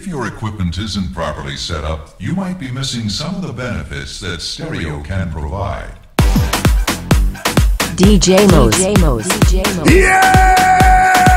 If your equipment isn't properly set up, you might be missing some of the benefits that stereo can provide. DJ Mose. DJ Mose. DJ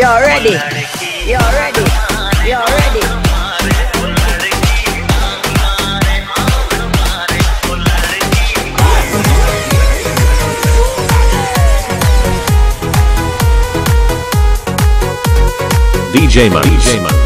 You're ready. You're ready. You're ready. DJ Mose. DJ Mose.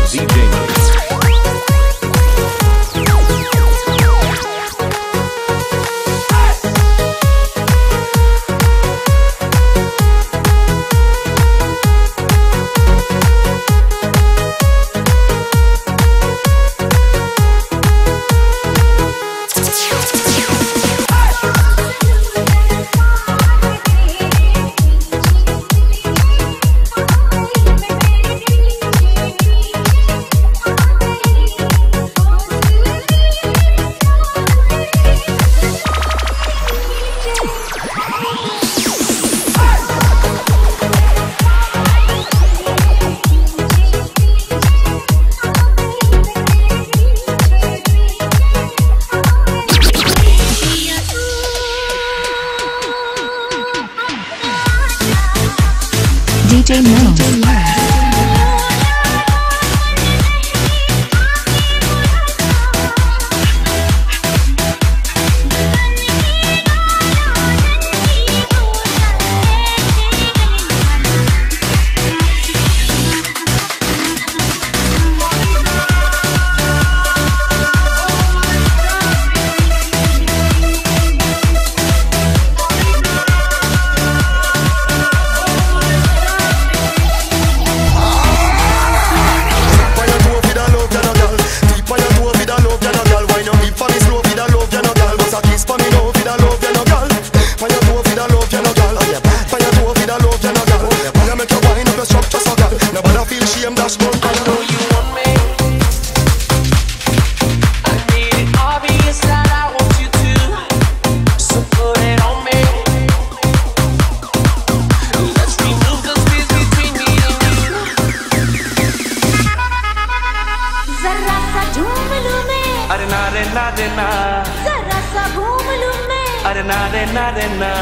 रे ना ना जरा सा घूम लूँ मैं। अरे ना रे ना रे ना।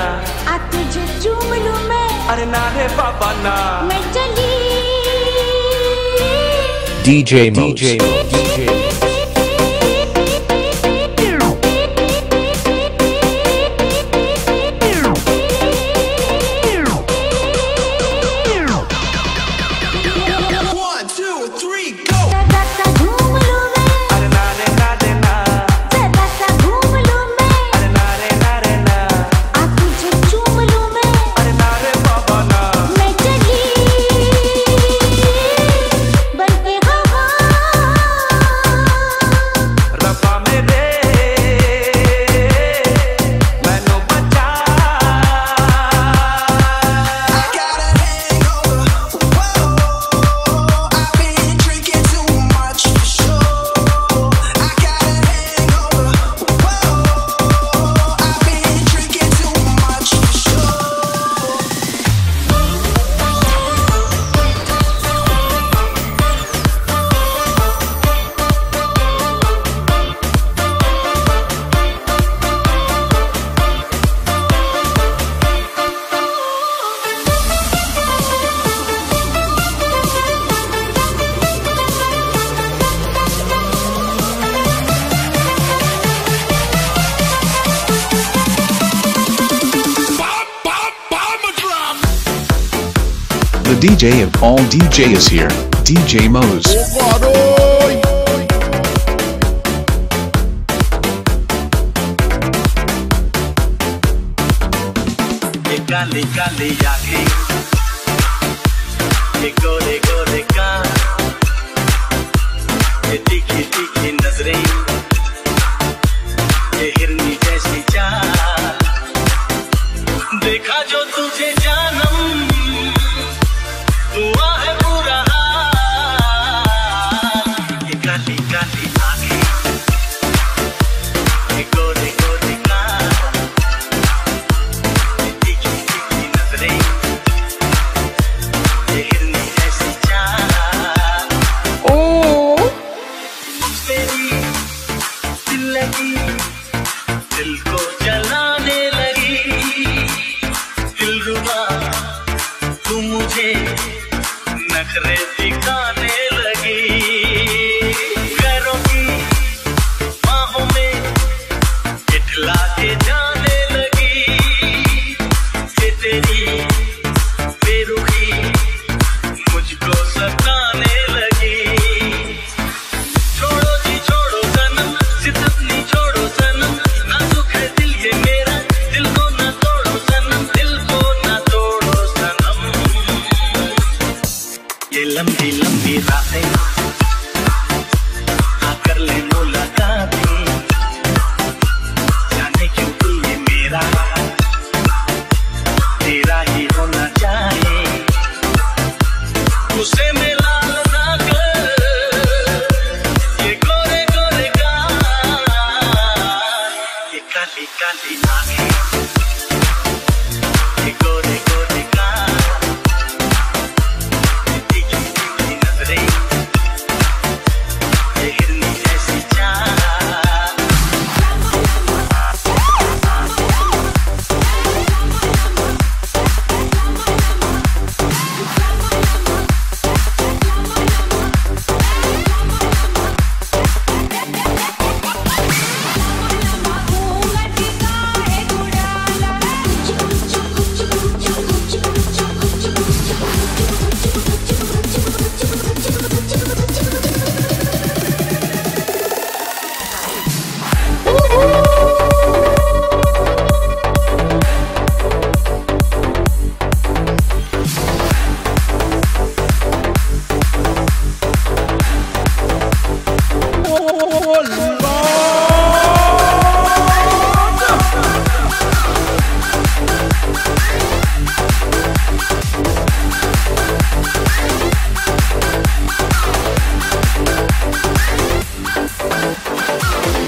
आ तुझे चूम लूँ मैं। अरे ना रे बाबा ना। मैं चली। DJ Mos. DJ Mos. DJ DJ of all DJ is here, DJ Mose.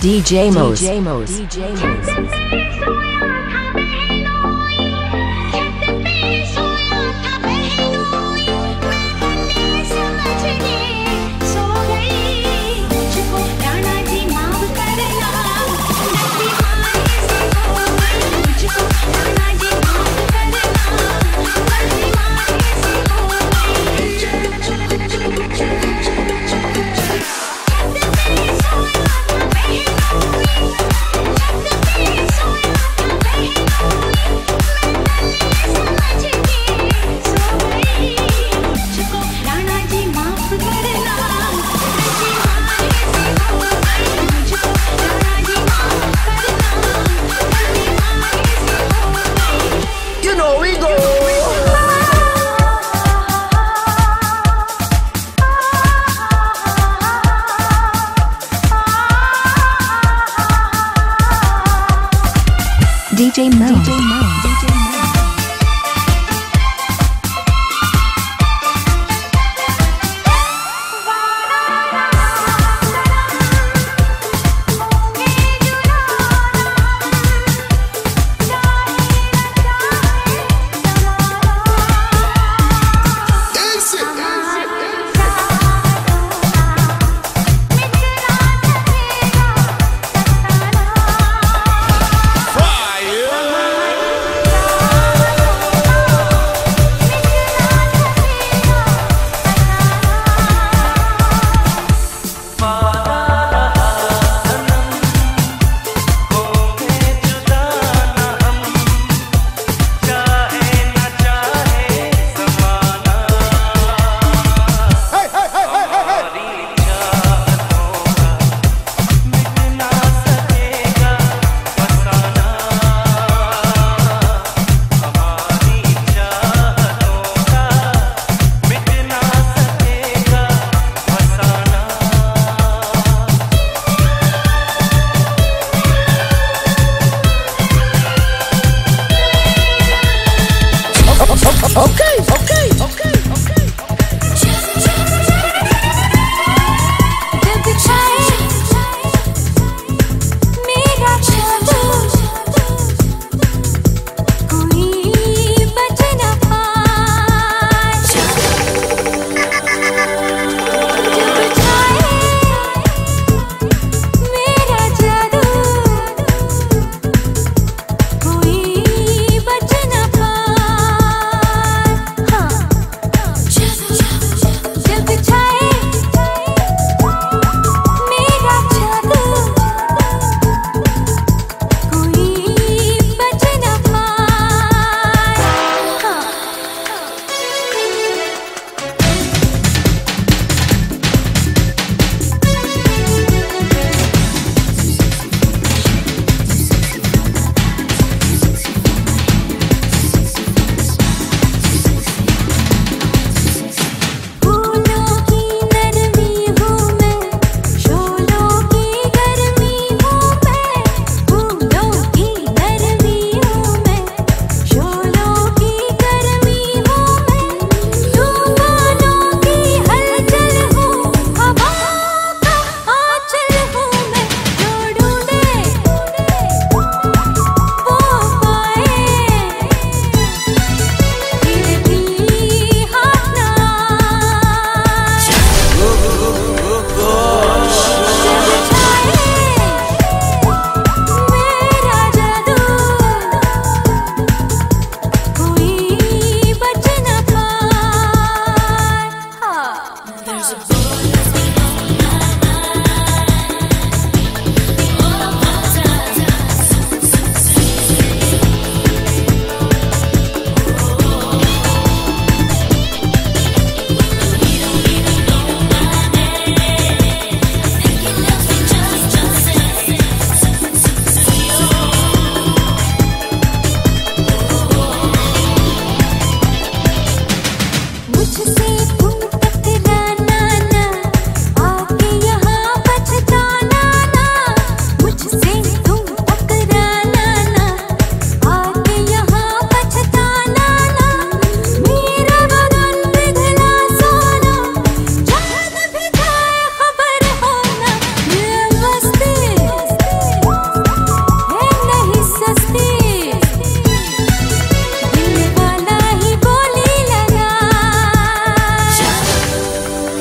DJ Mose. DJ Mose. DJ Mose.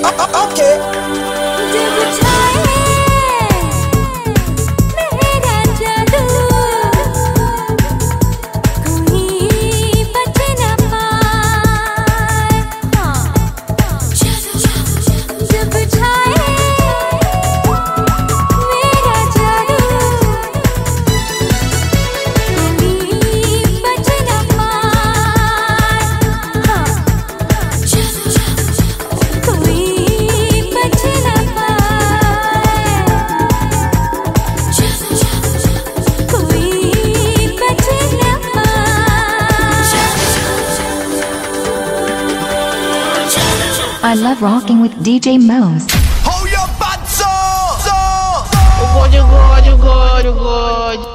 Okay. I love rocking with DJ Mose. Hold your! Oh, God, oh, God, oh, God.